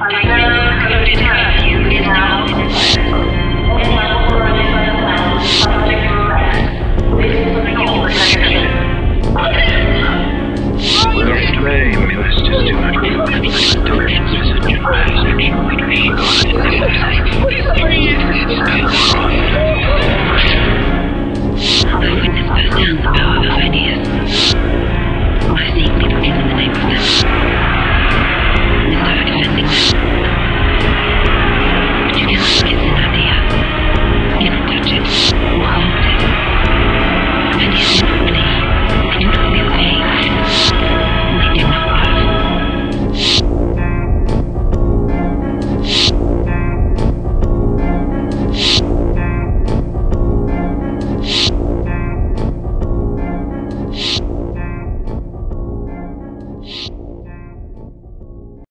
Well, today we must just do